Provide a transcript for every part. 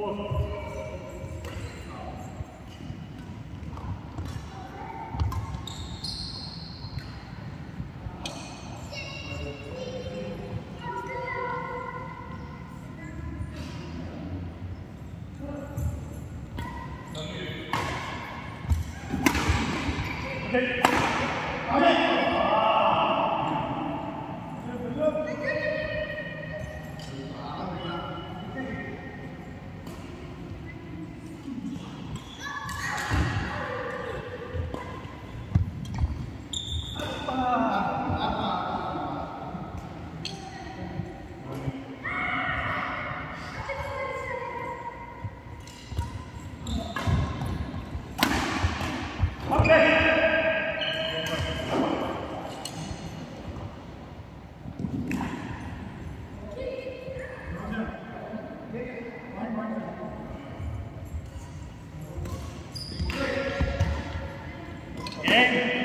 Ponto. Yeah.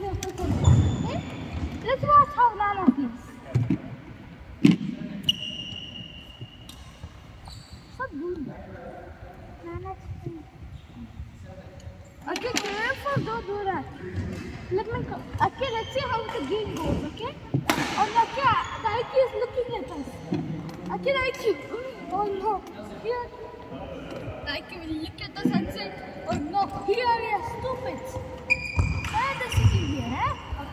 Let's watch how Lalo plays. Stop doing that. Okay, careful, Do do that. Let me. Okay, let's see how the game goes, okay? Oh, no, okay, the is looking at us. Okay, the Oh, no. Here. The will look at us and say, oh, no, here we are stupid.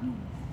be.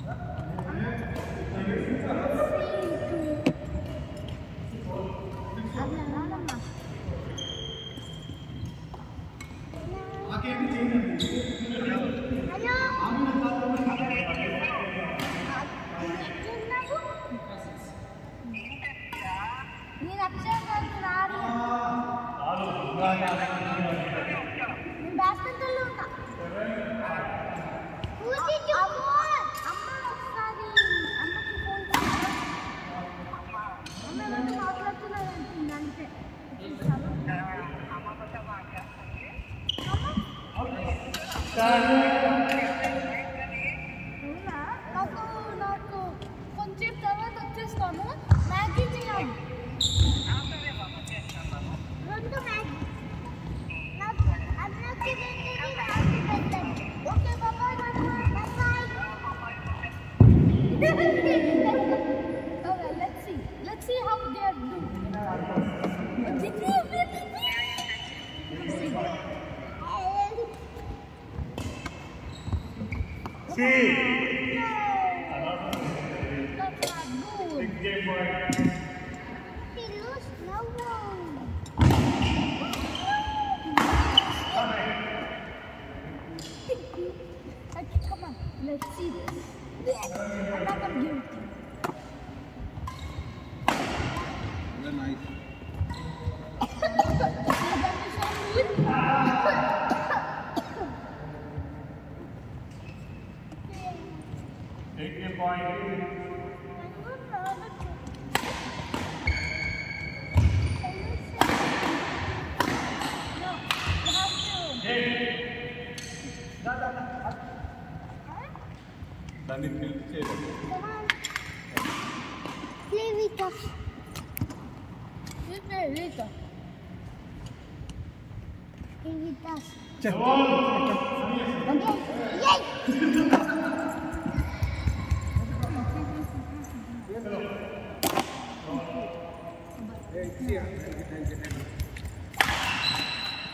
Running help చేయలేదు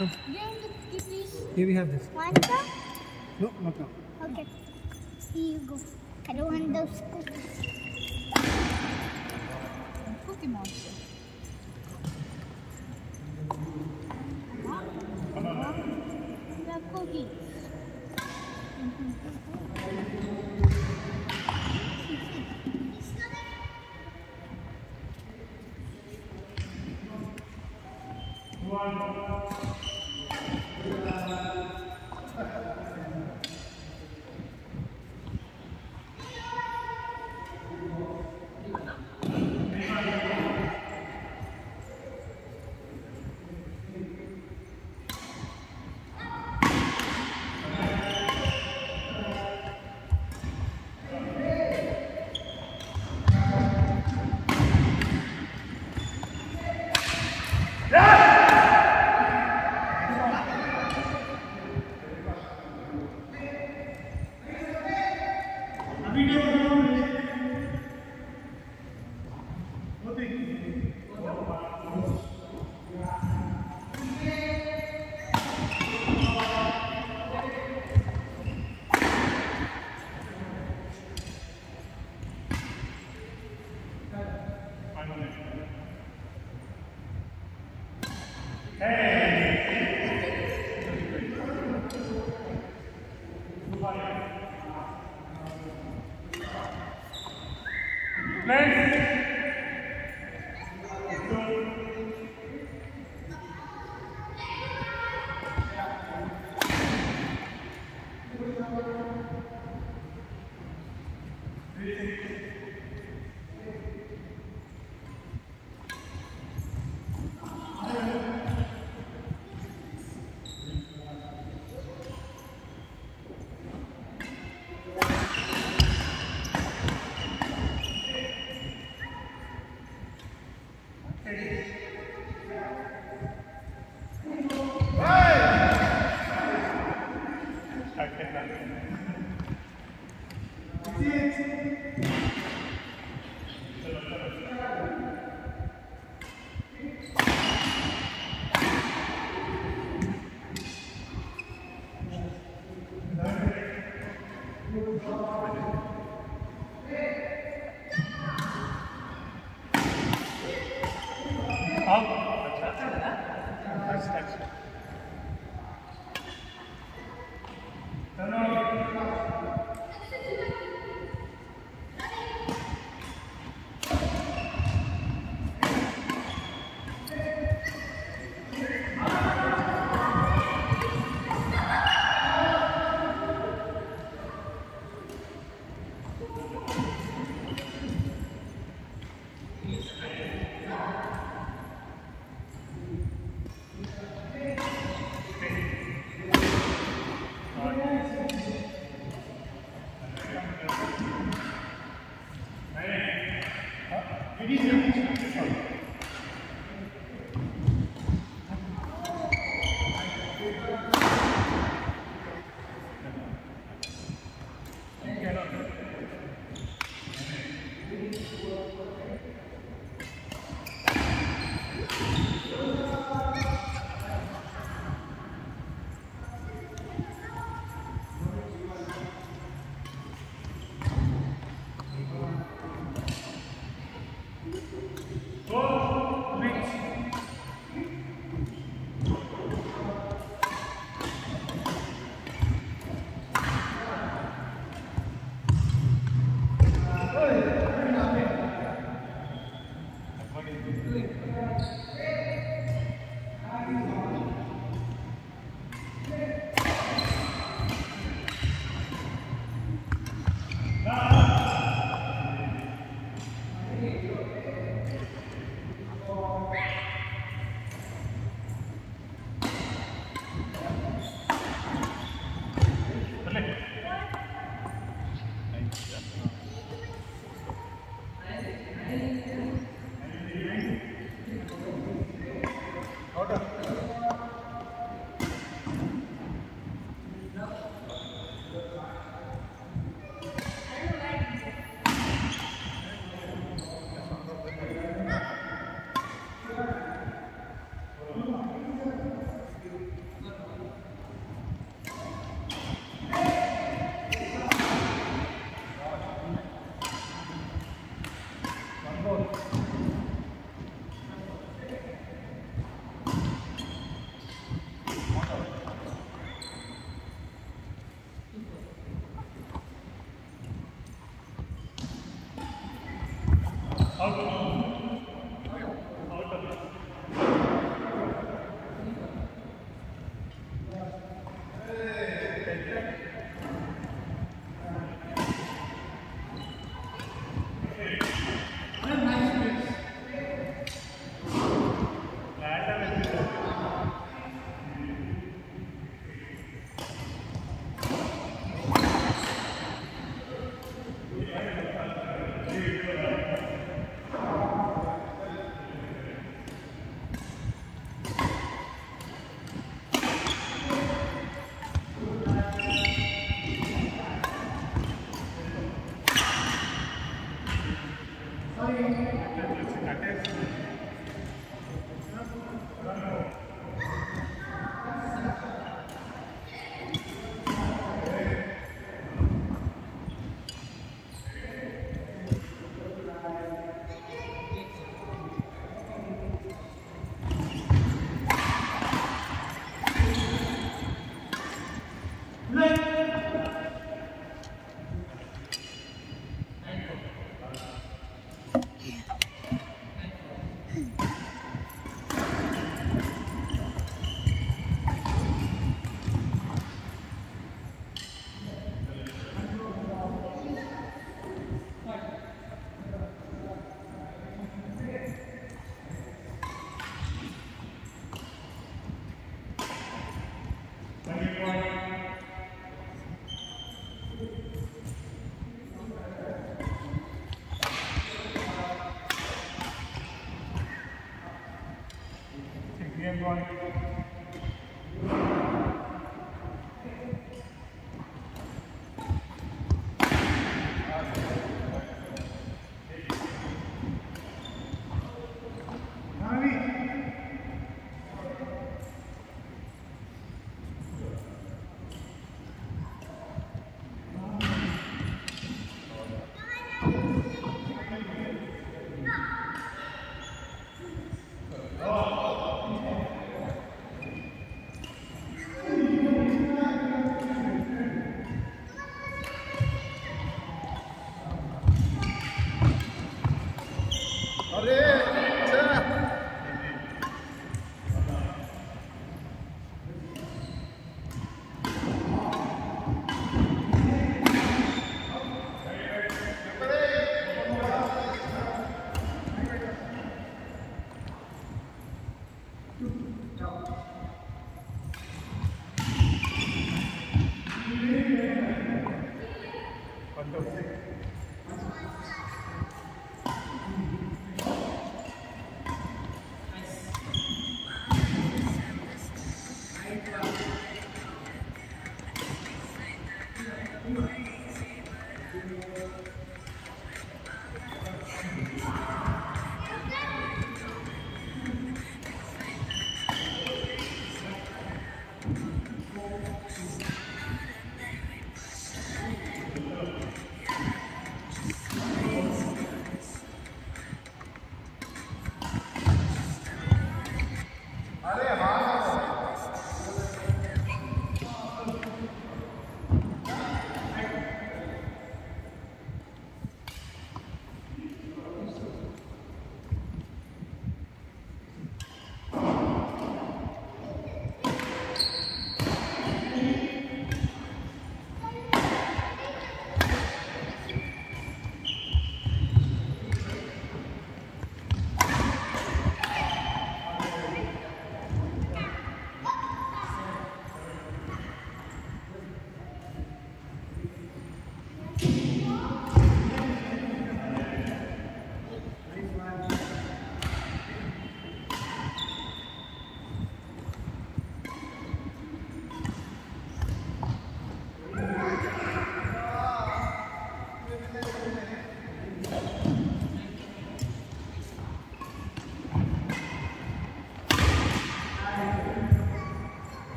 Come. Here we have this. No, not now. Okay. consigo. Quero andar os Pokémon. Steps.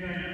29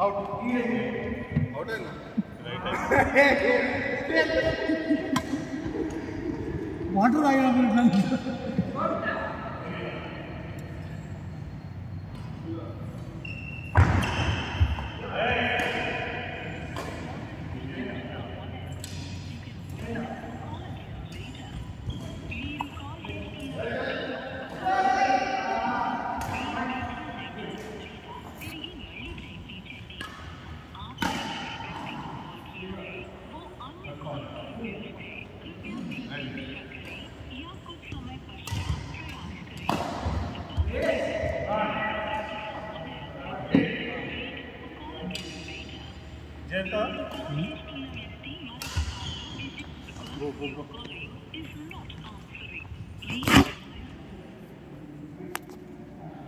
out ई रहेंगे out है right है what I have